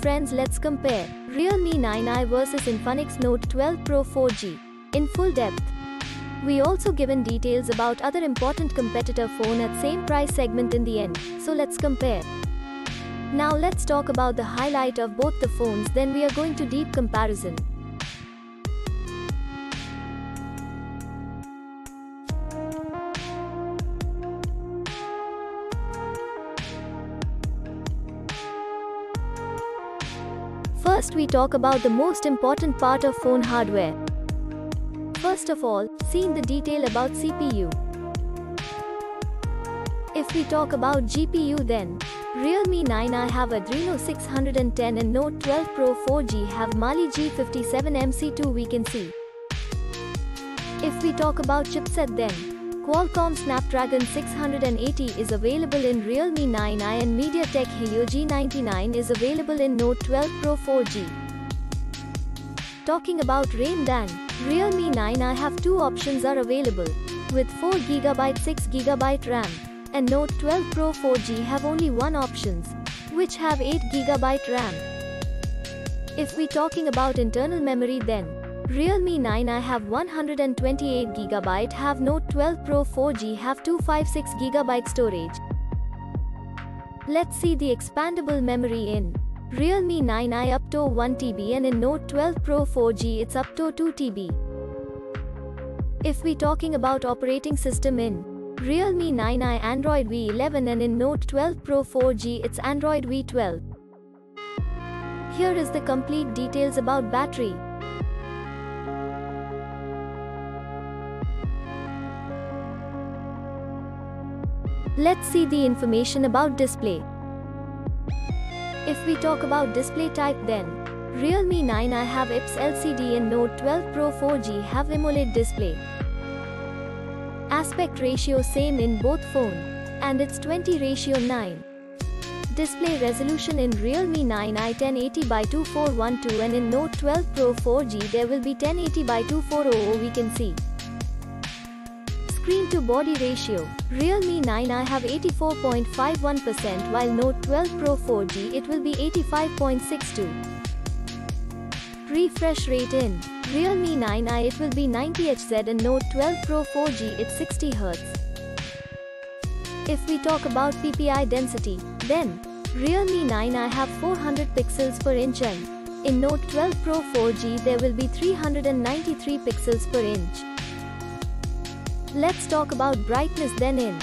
friends let's compare Realme 9i versus Infinix Note 12 Pro 4G in full depth. We also given details about other important competitor phone at same price segment in the end, so let's compare. Now let's talk about the highlight of both the phones then we are going to deep comparison. First we talk about the most important part of phone hardware. First of all, seeing the detail about CPU. If we talk about GPU then, Realme 9i have Adreno 610 and Note 12 Pro 4G have Mali G57 MC2 we can see. If we talk about chipset then, Qualcomm Snapdragon 680 is available in Realme 9i and MediaTek Helio G99 is available in Note 12 Pro 4G. Talking about RAM then, Realme 9i have two options are available, with 4GB 6GB RAM, and Note 12 Pro 4G have only one options, which have 8GB RAM. If we talking about internal memory then, Realme 9i have 128GB have Note 12 Pro 4G have 256GB storage. Let's see the expandable memory in Realme 9i up to 1TB and in Note 12 Pro 4G it's up to 2TB. If we talking about operating system in Realme 9i Android V11 and in Note 12 Pro 4G it's Android V12. Here is the complete details about battery. Let's see the information about display. If we talk about display type then, Realme 9i have IPS LCD and Note 12 Pro 4G have AMOLED display. Aspect ratio same in both phone, and it's 20 ratio 9. Display resolution in Realme 9i 1080 by 2412 and in Note 12 Pro 4G there will be 1080 by 2400 we can see. Screen to body ratio, Realme 9i have 84.51% while Note 12 Pro 4G it will be 85.62. Refresh rate in Realme 9i it will be 90Hz and Note 12 Pro 4G it's 60Hz. If we talk about PPI density, then Realme 9i have 400 pixels per inch and in Note 12 Pro 4G there will be 393 pixels per inch. Let's talk about brightness then in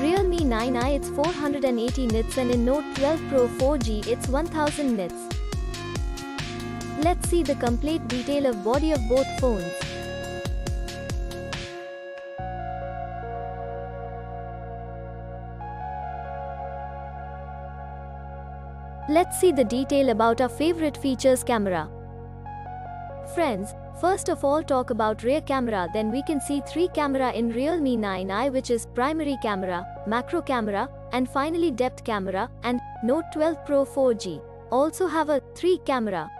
Realme 9i it's 480 nits and in Note 12 Pro 4G it's 1000 nits. Let's see the complete detail of body of both phones. Let's see the detail about our favorite features camera. Friends, first of all talk about rear camera then we can see 3 camera in Realme 9i which is primary camera, macro camera, and finally depth camera and Note 12 Pro 4G. Also have a 3 camera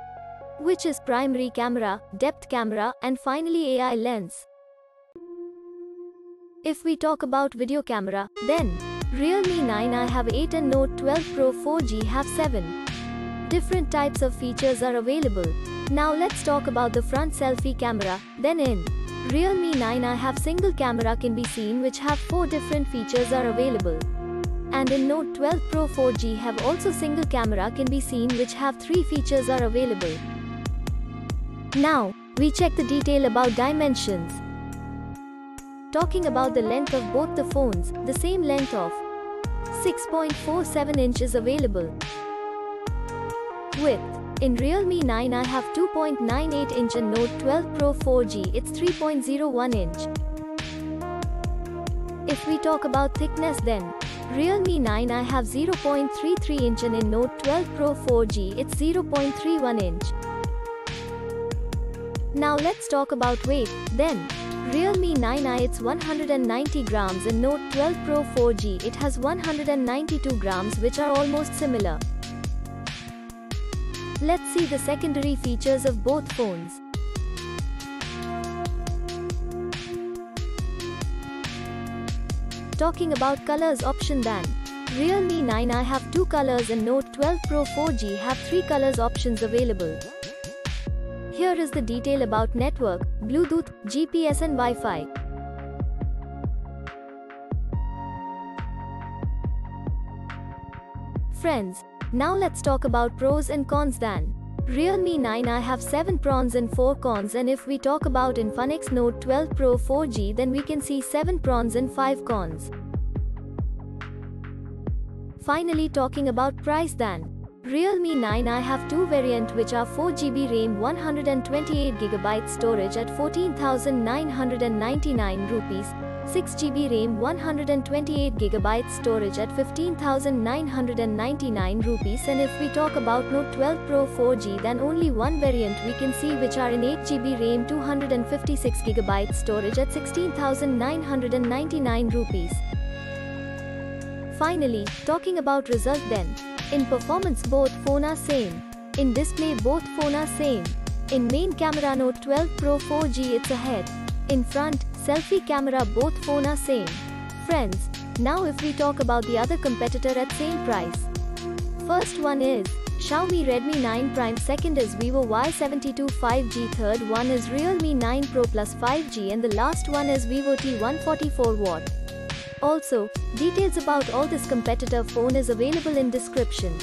which is primary camera, depth camera and finally AI lens. If we talk about video camera, then Realme 9i have 8 and Note 12 Pro 4G have 7. Different types of features are available. Now let's talk about the front selfie camera, then in Realme 9i have single camera can be seen which have 4 different features are available. And in Note 12 Pro 4G have also single camera can be seen which have 3 features are available. Now, we check the detail about dimensions. Talking about the length of both the phones, the same length of 6.47 inch is available. Width in Realme 9i have 2.98 inch and Note 12 Pro 4G it's 3.01 inch. If we talk about thickness then, Realme 9i have 0.33 inch and in Note 12 Pro 4G it's 0.31 inch. Now let's talk about weight, then. Realme 9i it's 190 grams and Note 12 Pro 4G it has 192 grams which are almost similar. Let's see the secondary features of both phones. Talking about colors option then. Realme 9i have two colors and Note 12 Pro 4G have three colors options available. Here is the detail about network, Bluetooth, GPS and Wi-Fi. Friends, now let's talk about pros and cons then. Realme 9i have 7 pros and 4 cons and if we talk about in Infinix Note 12 Pro 4G then we can see 7 pros and 5 cons. Finally talking about price then. Realme 9i have two variant which are 4GB RAM 128GB storage at 14,999 rupees 6GB RAM 128GB storage at 15,999 rupees and if we talk about Note 12 Pro 4G then only one variant we can see which are in 8GB RAM 256GB storage at 16,999 rupees. Finally, talking about result then. In performance both phone are same. In display both phone are same. In main camera Note 12 Pro 4G it's ahead. In front, selfie camera both phone are same. Friends, now if we talk about the other competitor at same price. First one is Xiaomi Redmi 9 Prime second is Vivo Y72 5G third one is Realme 9 Pro Plus 5G and the last one is Vivo T144 Watt. Also, details about all this competitor phone is available in description.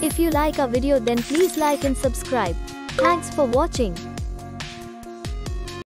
If you like our video then please like and subscribe. Thanks for watching.